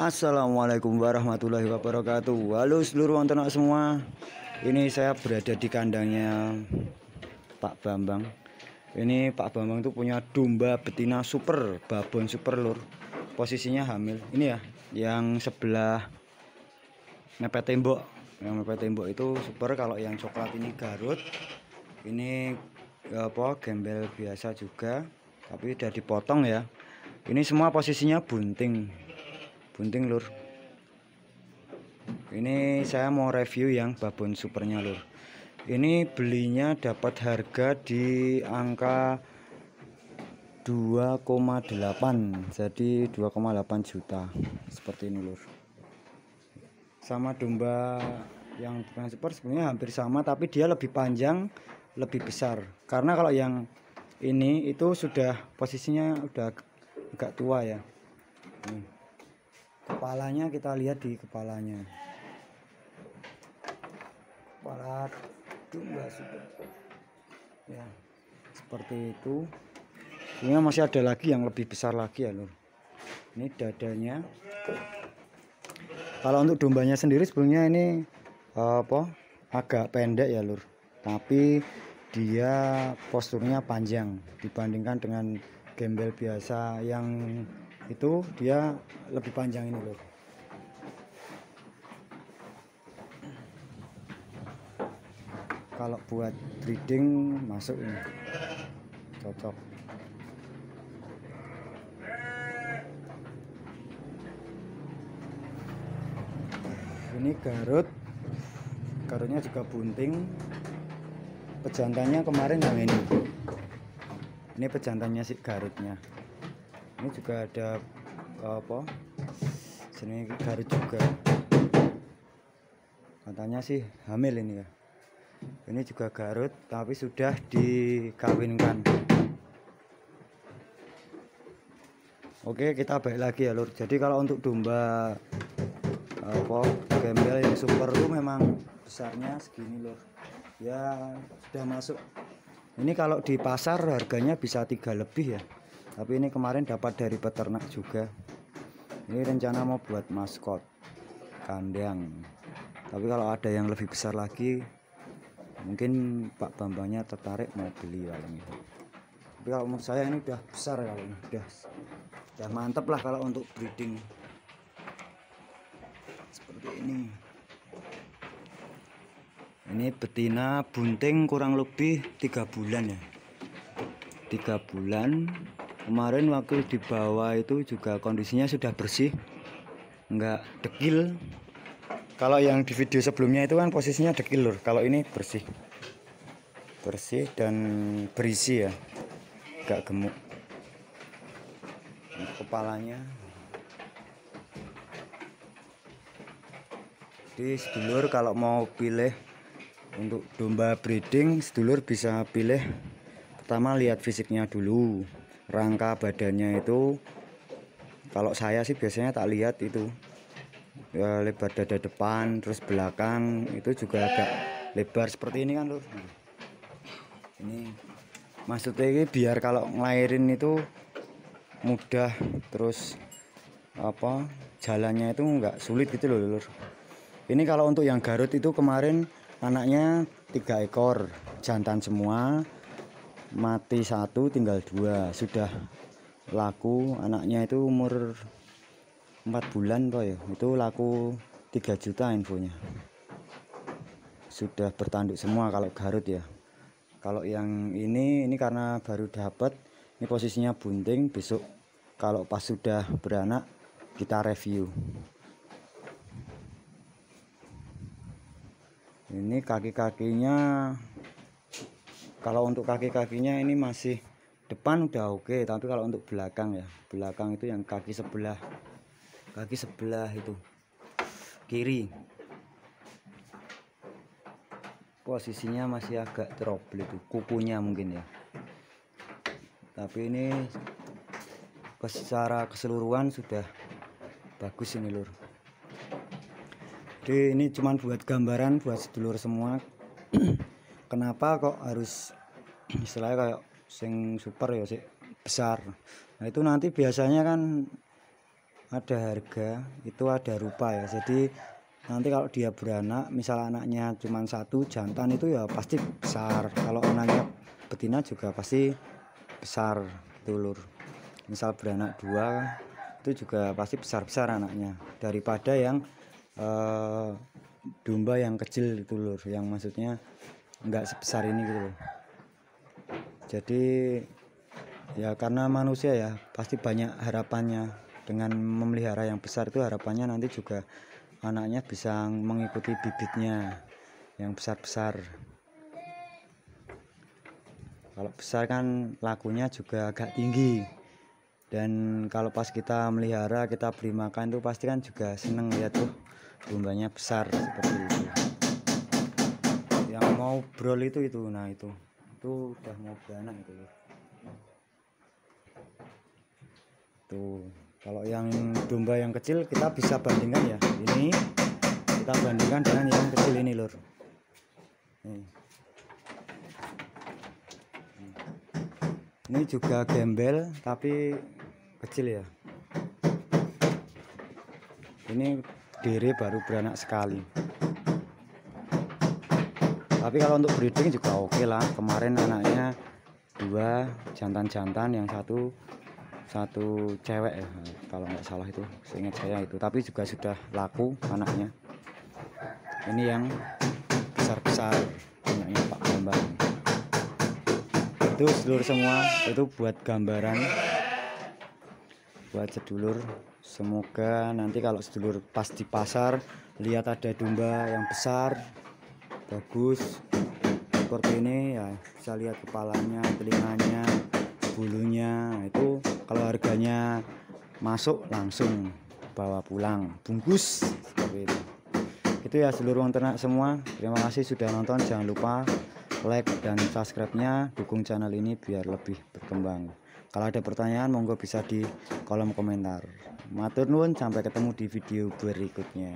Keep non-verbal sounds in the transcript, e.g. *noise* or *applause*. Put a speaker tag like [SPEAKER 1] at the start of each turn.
[SPEAKER 1] Assalamualaikum warahmatullahi wabarakatuh. Halo seluruh ternak semua. Ini saya berada di kandangnya Pak Bambang. Ini Pak Bambang itu punya domba betina super Babon super lur. Posisinya hamil. Ini ya Yang sebelah Mepet tembok. Yang mepet tembok itu super Kalau yang coklat ini Garut. Ini apa gembel biasa juga Tapi udah dipotong ya. Ini semua posisinya bunting bunting lur. Ini saya mau review yang babon supernya lur. Ini belinya dapat harga di angka 2,8 jadi 2,8 juta. Seperti ini lur. Sama domba yang bukan super sebenarnya hampir sama tapi dia lebih panjang lebih besar. Karena kalau yang ini itu sudah posisinya udah agak tua ya. Nih kepalanya kita lihat di kepalanya. Kepala domba sudah ya seperti itu. Ini masih ada lagi yang lebih besar lagi ya lur ini dadanya. Kalau untuk dombanya sendiri sebelumnya ini apa agak pendek ya lur. Tapi dia posturnya panjang dibandingkan dengan gembel biasa yang itu dia lebih panjang ini loh. Kalau buat breeding masuk ini. Cocok. Ini garut. Garutnya juga bunting. Pejantannya kemarin yang ini. Ini pejantannya si garutnya ini juga ada apa sini garis juga. Katanya sih hamil ini ya. Ini juga Garut tapi sudah dikawinkan. Oke kita balik lagi ya lur. Jadi kalau untuk domba apa gembel yang super itu memang besarnya segini lur. Ya sudah masuk. Ini kalau di pasar harganya bisa tiga lebih ya tapi ini kemarin dapat dari peternak juga. Ini rencana mau buat maskot kandang. Tapi kalau ada yang lebih besar lagi mungkin Pak Bambangnya tertarik mau beli kalau ini. Tapi kalau menurut saya ini udah besar kalau ini udah udah mantep lah kalau untuk breeding. Seperti ini. Ini betina bunting kurang lebih tiga bulan ya. Tiga bulan kemarin waktu di bawah itu juga kondisinya sudah bersih enggak dekil. Kalau yang di video sebelumnya itu kan posisinya dekil lur. Kalau ini bersih. Bersih dan berisi ya. Enggak gemuk. Kepalanya. Di sedulur kalau mau pilih untuk domba breeding sedulur bisa pilih pertama lihat fisiknya dulu rangka badannya itu kalau saya sih biasanya tak lihat itu. Ya, lebar dada depan terus belakang itu juga agak lebar seperti ini kan lur. Ini maksudnya ini biar kalau ngelahirin itu mudah terus apa jalannya itu enggak sulit gitu loh lur. Ini kalau untuk yang Garut itu kemarin anaknya tiga ekor jantan semua mati satu tinggal dua. Sudah laku. Anaknya itu umur empat bulan kok ya. Itu laku 3 juta infonya. Sudah bertanduk semua kalau Garut ya. Kalau yang ini ini karena baru dapat ini posisinya bunting. Besok kalau pas sudah beranak kita review. Ini kaki-kakinya kalau untuk kaki-kakinya ini masih depan udah oke tapi kalau untuk belakang ya. Belakang itu yang kaki sebelah kaki sebelah itu. Kiri. Posisinya masih agak trouble itu kukunya mungkin ya. Tapi ini secara keseluruhan sudah bagus ini lur. Jadi ini cuman buat gambaran buat sedulur semua *clears throat* kenapa kok harus istilahnya kayak sing super ya sih besar. Nah itu nanti biasanya kan ada harga itu ada rupa ya. Jadi nanti kalau dia beranak misal anaknya cuma satu jantan itu ya pasti besar. Kalau anaknya betina juga pasti besar gitu lur. Misal beranak dua itu juga pasti besar-besar anaknya. Daripada yang uh, domba yang kecil itu lur. Yang maksudnya enggak sebesar ini gitu loh. Jadi ya karena manusia ya pasti banyak harapannya. Dengan memelihara yang besar itu harapannya nanti juga anaknya bisa mengikuti bibitnya yang besar-besar. Kalau besar kan lakunya juga agak tinggi. Dan kalau pas kita melihara kita beri makan tuh pasti kan juga seneng lihat tuh dombanya besar seperti itu yang mau brol itu itu. Nah itu. Itu udah mau beranak itu. Tuh. Kalau yang domba yang kecil kita bisa bandingkan ya. Ini kita bandingkan dengan yang kecil ini lur. Ini juga gembel tapi kecil ya. Ini diri baru beranak sekali tapi kalau untuk breeding juga oke okay lah. Kemarin anaknya dua jantan-jantan yang satu satu cewek ya kalau nggak salah itu. Seingat saya itu. Tapi juga sudah laku anaknya. Ini yang besar-besar anaknya Pak Bambang. Itu seluruh semua. Itu buat gambaran buat sedulur. Semoga nanti kalau sedulur pas di pasar lihat ada domba yang besar bagus. Seperti ini ya bisa lihat kepalanya telinganya bulunya. Itu kalau harganya masuk langsung bawa pulang. Bungkus seperti itu. Itu ya seluruh ternak semua. Terima kasih sudah nonton. Jangan lupa like dan subscribe nya dukung channel ini biar lebih berkembang. Kalau ada pertanyaan monggo bisa di kolom komentar. Matur nuwun sampai ketemu di video berikutnya